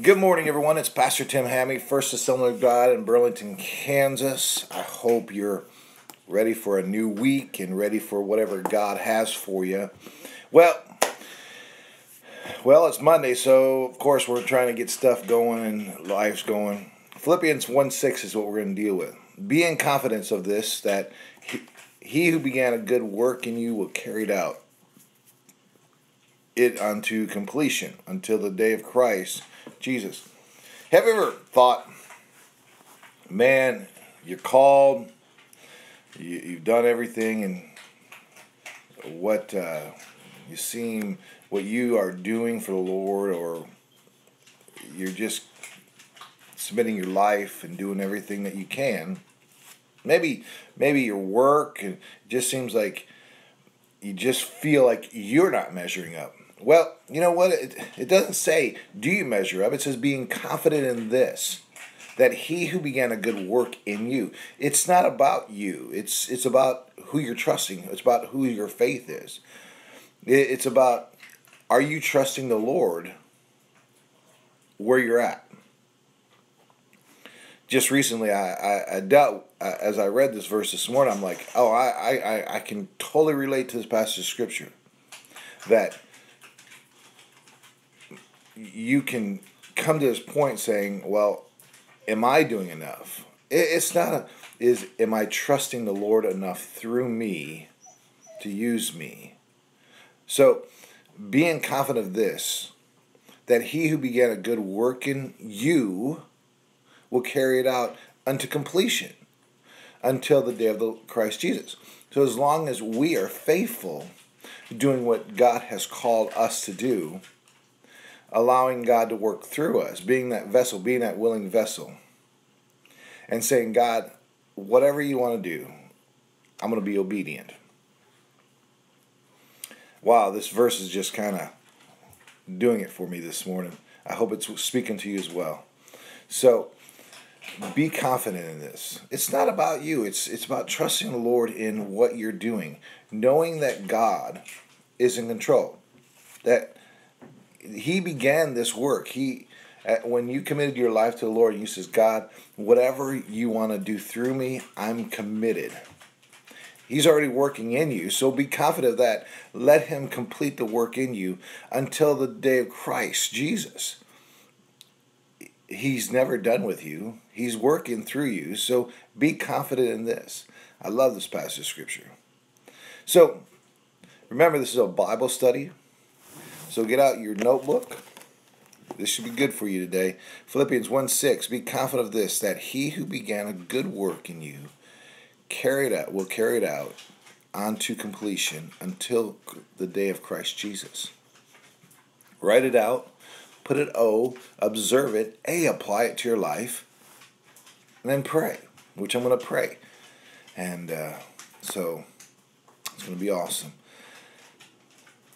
Good morning, everyone. It's Pastor Tim Hammye, First Assembly of God in Burlington, Kansas. I hope you're ready for a new week and ready for whatever God has for you. Well, well, it's Monday, so of course we're trying to get stuff going and life's going. Philippians 1 6 is what we're going to deal with. Be in confidence of this, that he, who began a good work in you will carry it out it unto completion until the day of Christ Jesus. Have you ever thought, man, you're called, you, you've done everything, and what uh, you seem, what you are doing for the Lord, or you're just submitting your life and doing everything that you can. Maybe, maybe your work, and just seems like you just feel like you're not measuring up well, you know what? It, it doesn't say, do you measure up? It says, being confident in this, that he who began a good work in you. It's not about you, it's, it's about who you're trusting, it's about who your faith is. It, it's about, are you trusting the Lord where you're at? Just recently, I, I, I doubt, uh, as I read this verse this morning, I'm like, oh, I, I, I can totally relate to this passage of scripture. That you can come to this point saying, well, am I doing enough? It's not a, is am I trusting the Lord enough through me to use me? So being confident of this, that he who began a good work in you will carry it out unto completion until the day of the Christ Jesus. So as long as we are faithful doing what God has called us to do, allowing God to work through us, being that vessel, being that willing vessel, and saying, God, whatever you want to do, I'm going to be obedient. Wow, this verse is just kind of doing it for me this morning. I hope it's speaking to you as well. So, be confident in this. It's not about you. It's it's about trusting the Lord in what you're doing, knowing that God is in control. That he began this work. He when you committed your life to the Lord, you says, God, whatever you want to do through me, I'm committed. He's already working in you, so be confident of that. Let him complete the work in you until the day of Christ Jesus. He's never done with you. He's working through you, so be confident in this. I love this passage of scripture. So, remember this is a Bible study. So get out your notebook. This should be good for you today. Philippians 1 6. Be confident of this, that he who began a good work in you carry it out, will carry it out unto completion until the day of Christ Jesus. Write it out, put it O, observe it, A, apply it to your life, and then pray, which I'm going to pray. And uh, so it's going to be awesome.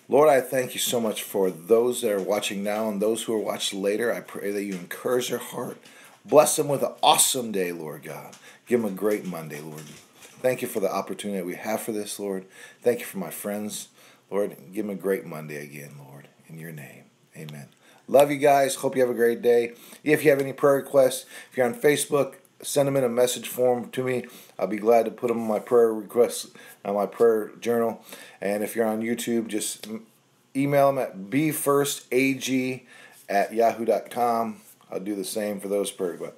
Lord, I thank you so much for those that are watching now and those who are watching later. I pray that you encourage their heart. Bless them with an awesome day, Lord God. Give them a great Monday, Lord. Thank you for the opportunity we have for this, Lord. Thank you for my friends, Lord. Give them a great Monday again, Lord. In your name, amen. Love you guys. Hope you have a great day. If you have any prayer requests, if you're on Facebook, send them in a message form to me. I'll be glad to put them on my prayer requests on my prayer journal. And if you're on YouTube, just email them at bfirstag at yahoo.com. I'll do the same for those prayer requests.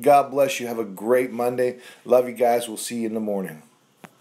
God bless you. Have a great Monday. Love you guys. We'll see you in the morning.